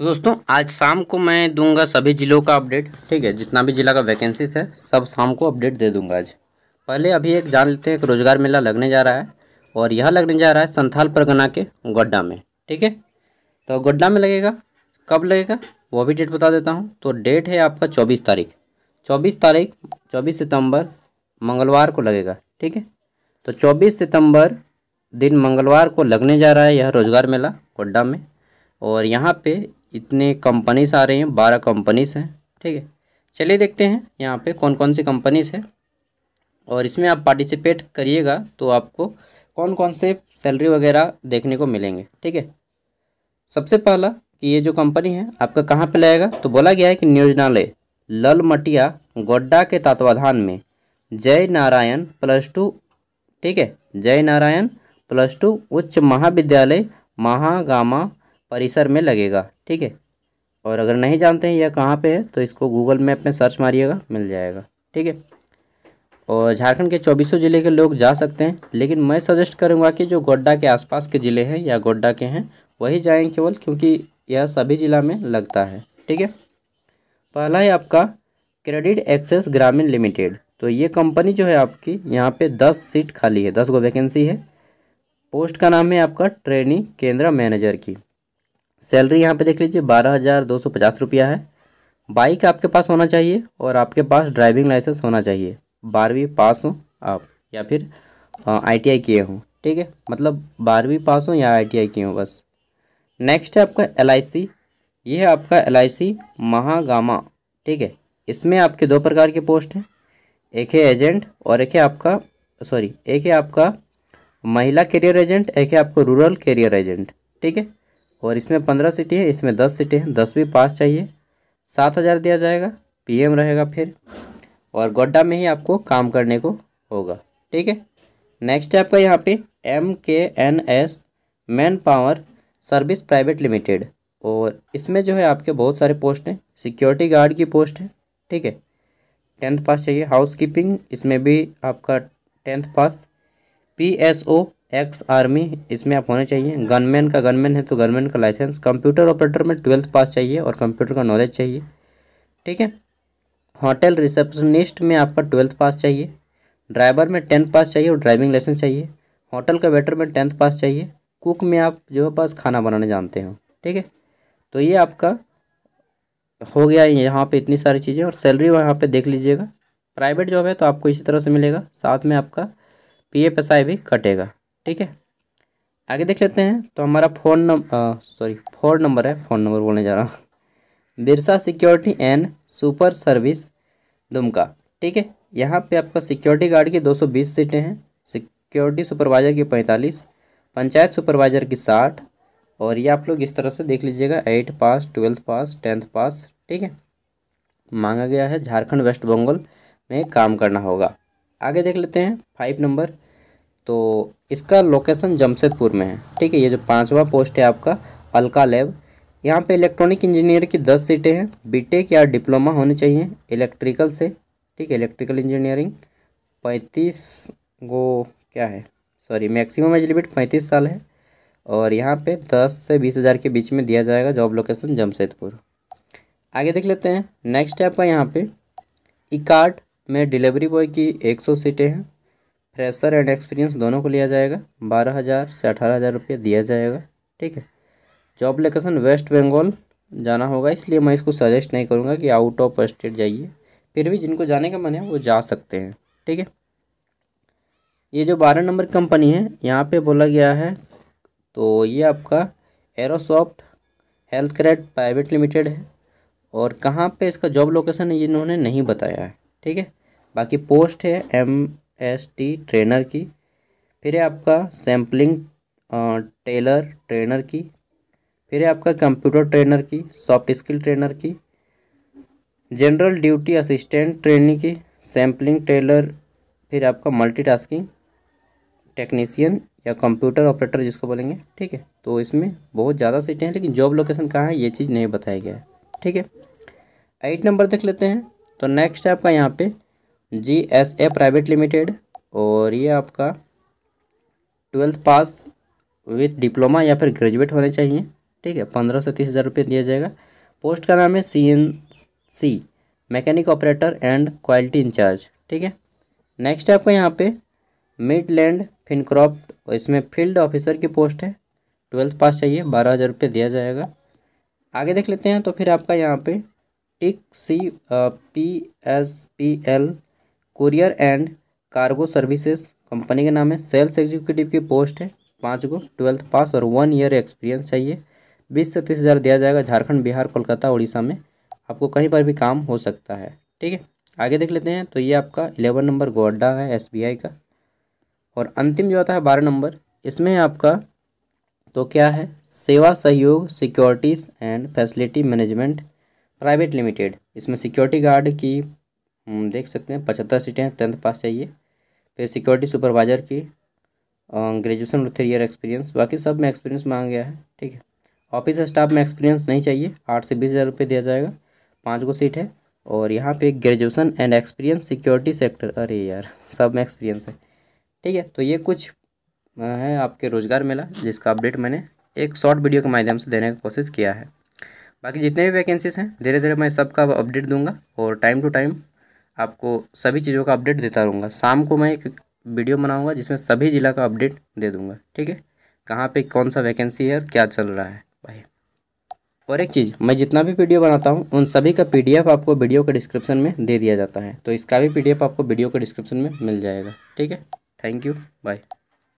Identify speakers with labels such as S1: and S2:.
S1: तो दोस्तों, आज शाम को मैं दूँगा सभी ज़िलों का अपडेट, ठीक है? जितना भी ज़िला का वैकेंसीज है, सब शाम को अपडेट दे दूँगा आज। पहले अभी एक जान लेते हैं एक रोज़गार मेला लगने जा रहा है, और यह लगने जा रहा है संथाल परगना के गोड्डा में, ठीक है? तो गोड्डा में लगेगा। कब लगेगा? वो भी डेट बता देता हूँ। तो डेट है आपका चौबीस तारीख। चौबीस तारीख, चौबीस सितंबर मंगलवार को लगेगा, ठीक है? तो चौबीस सितंबर दिन मंगलवार को लगने जा रहा है यह रोज़गार मेला गोड्डा में, और यहाँ पे इतने कंपनीज़ आ रही हैं, बारह कंपनीज़ हैं, ठीक है? चलिए देखते हैं यहाँ पे कौन कौन सी कंपनीज़ है। और इसमें आप पार्टिसिपेट करिएगा तो आपको कौन कौन से सैलरी वगैरह देखने को मिलेंगे, ठीक है? सबसे पहला कि ये जो कंपनी है, आपका कहाँ पे लगेगा तो बोला गया है कि नियोजनालय ललमटिया गोड्डा के तत्वाधान में, जय नारायण प्लस टू ठीक है? जय नारायण प्लस टू उच्च महाविद्यालय, महागामा परिसर में लगेगा, ठीक है? और अगर नहीं जानते हैं यह कहाँ पे है तो इसको गूगल मैप में सर्च मारिएगा, मिल जाएगा, ठीक है? और झारखंड के चौबीसों ज़िले के लोग जा सकते हैं, लेकिन मैं सजेस्ट करूँगा कि जो गोड्डा के आसपास के ज़िले हैं या गोड्डा के हैं, वही जाएँ केवल, क्योंकि यह सभी ज़िला में लगता है, ठीक है? पहला है आपका क्रेडिट एक्सेस ग्रामीण लिमिटेड तो ये कंपनी जो है आपकी, यहाँ पे दस सीट खाली है, दस गो वैकेंसी है। पोस्ट का नाम है आपका ट्रेनिंग केंद्र मैनेजर की। सैलरी यहाँ पे देख लीजिए, बारह हज़ार दो सौ पचास रुपया है। बाइक आपके पास होना चाहिए और आपके पास ड्राइविंग लाइसेंस होना चाहिए। बारहवीं पास हो आप, या फिर आईटीआई किए हों, ठीक है? मतलब बारहवीं पास हो या आई आईटीआई किए हों, बस। नेक्स्ट है आपका एलआईसी ये है आपका एलआईसी महागामा, ठीक है? इसमें आपके दो प्रकार के पोस्ट हैं। एक है एजेंट और एक है आपका, सॉरी, एक है आपका महिला करियर एजेंट, एक है आपको रूरल करियर एजेंट, ठीक है? और इसमें पंद्रह सीटें हैं, इसमें दस सीटें हैं दसवीं पास चाहिए। सात हज़ार दिया जाएगा, पीएम रहेगा फिर, और गोड्डा में ही आपको काम करने को होगा, ठीक है? नेक्स्ट है आपका यहाँ पे M K N S man power service private limited और इसमें जो है आपके बहुत सारे पोस्ट हैं। सिक्योरिटी गार्ड की पोस्ट है, ठीक है? टेंथ पास चाहिए। हाउस कीपिंग इसमें भी आपका tenth pass P S O ex army इसमें आप होने चाहिए। गनमैन का गनमैन है तो गनमैन का लाइसेंस कंप्यूटर ऑपरेटर में ट्वेल्थ पास चाहिए और कंप्यूटर का नॉलेज चाहिए। ठीक है? होटल रिसेप्शनिस्ट में आपका ट्वेल्थ पास चाहिए। ड्राइवर में टेंथ पास चाहिए और ड्राइविंग लाइसेंस चाहिए। होटल का वेटर में टेंथ पास चाहिए। कुक में आप जो है पास खाना बनाने जानते हो। ठीक है? तो ये आपका हो गया यहाँ पे इतनी सारी चीज़ें और सैलरी वहाँ पे देख लीजिएगा। प्राइवेट जॉब है तो आपको इसी तरह से मिलेगा। साथ में आपका पी एफ़ भी कटेगा। ठीक है? आगे देख लेते हैं। तो हमारा phone number sorry phone number है, फ़ोन नंबर बोलने जा रहा हूँ। Birsa security and super service Dumka, ठीक है? यहाँ पे आपका सिक्योरिटी गार्ड की 220 सीटें हैं। सिक्योरिटी सुपरवाइज़र की 45 पंचायत सुपरवाइज़र की 60 और ये आप लोग इस तरह से देख लीजिएगा, eight pass, twelfth pass, tenth pass, ठीक है? मांगा गया है झारखंड वेस्ट बंगाल में काम करना होगा। आगे देख लेते हैं, फाइव नंबर। तो इसका लोकेशन जमशेदपुर में है। ठीक है, ये जो पांचवा पोस्ट है आपका, अलका लैब यहाँ पे इलेक्ट्रॉनिक इंजीनियर की दस सीटें हैं। बीटेक या डिप्लोमा होनी चाहिए इलेक्ट्रिकल से। ठीक है इलेक्ट्रिकल इंजीनियरिंग पैंतीस गो क्या है? सॉरी मैक्सिमम एज लिमिट पैंतीस साल है। और यहाँ पे दस से बीस हज़ार के बीच में दिया जाएगा जॉब लोकेशन जमशेदपुर। आगे देख लेते हैं। नेक्स्ट है आपका यहाँ पे, इकार्ट में डिलीवरी बॉय की एक सौ सीटें हैं। फ्रेशर एंड एक्सपीरियंस दोनों को लिया जाएगा। बारह हज़ार से अठारह हज़ार रुपये दिया जाएगा। ठीक है? जॉब लोकेशन वेस्ट बंगाल जाना होगा, इसलिए मैं इसको सजेस्ट नहीं करूँगा कि आउट ऑफ़ स्टेट जाइए। फिर भी जिनको जाने का मन है, वो जा सकते हैं। ठीक है? ये जो बारह नंबर कंपनी है, यहाँ पे बोला गया है तो ये आपका Aerosoft health care private limited है। और कहाँ पे इसका जॉब लोकेशन है इन्होंने नहीं बताया है। ठीक है? बाकी पोस्ट है एम एस टी ट्रेनर की। फिर है आपका सैम्पलिंग टेलर ट्रेनर की। फिर है आपका कंप्यूटर ट्रेनर की सॉफ्ट स्किल ट्रेनर की। जनरल ड्यूटी असिस्टेंट ट्रेनिंग की सैम्पलिंग टेलर फिर आपका मल्टीटास्किंग टेक्नीशियन या कंप्यूटर ऑपरेटर जिसको बोलेंगे। ठीक है तो इसमें बहुत ज़्यादा सीटें हैं, लेकिन जॉब लोकेशन कहाँ है, ये चीज़ नहीं बताया गया है। ठीक है एट नंबर देख लेते हैं। तो नेक्स्ट है आपका यहाँ पे G S A private limited और ये आपका ट्वेल्थ पास विथ डिप्लोमा या फिर ग्रेजुएट होने चाहिए, ठीक है? पंद्रह से तीस हज़ार रुपये दिया जाएगा। पोस्ट का नाम है C N C mechanic operator and quality incharge ठीक है? नेक्स्ट है आपका यहाँ पे मिडलैंड फिनक्रॉप्ट और इसमें फ़ील्ड ऑफिसर की पोस्ट है। ट्वेल्थ पास चाहिए, बारह हज़ार रुपये दिया जाएगा। आगे देख लेते हैं तो फिर आपका यहाँ पे टिक C P, S, P, L courier and cargo services company का नाम है। सेल्स एग्जीक्यूटिव की पोस्ट है, पाँच को ट्वेल्थ पास और वन ईयर एक्सपीरियंस चाहिए बीस से तीस हज़ार दिया जाएगा झारखंड, बिहार, कोलकाता, उड़ीसा में। आपको कहीं पर भी काम हो सकता है, ठीक है? आगे देख लेते हैं तो ये आपका इलेवन नंबर गोड्डा है एसबीआई का। और अंतिम जो आता है बारह नंबर, इसमें आपका तो क्या है? Seva Sahyog, securities and facility management private limited. इसमें सिक्योरिटी गार्ड की देख सकते हैं, पचहत्तर सीटें टेंथ पास चाहिए। फिर सिक्योरिटी सुपरवाइजर की ग्रेजुएशन और थ्री ईयर एक्सपीरियंस बाकी सब में एक्सपीरियंस मांगा गया है, ठीक है। ऑफ़िस स्टाफ में एक्सपीरियंस नहीं चाहिए, आठ से बीस हज़ार रुपये दिया जाएगा, पाँच गो सीट है। और यहाँ पे graduation and experience security sector अरे यार, सब में एक्सपीरियंस है, ठीक है। तो ये कुछ है आपके रोज़गार मेला, जिसका अपडेट मैंने एक शॉर्ट वीडियो के माध्यम से देने की कोशिश किया है। बाकी जितने भी वैकेंसीज हैं धीरे धीरे मैं सबका अपडेट दूँगा और टाइम टू टाइम आपको सभी चीज़ों का अपडेट देता रहूँगा। शाम को मैं एक वीडियो बनाऊँगा जिसमें सभी ज़िला का अपडेट दे दूँगा। ठीक है? कहाँ पे कौन सा वैकेंसी है और क्या चल रहा है? भाई और एक चीज़, मैं जितना भी वीडियो बनाता हूँ, उन सभी का पीडीएफ आपको वीडियो के डिस्क्रिप्शन में दे दिया जाता है। तो इसका भी पीडीएफ आपको वीडियो के डिस्क्रिप्शन में मिल जाएगा। ठीक है? Thank you. बाय।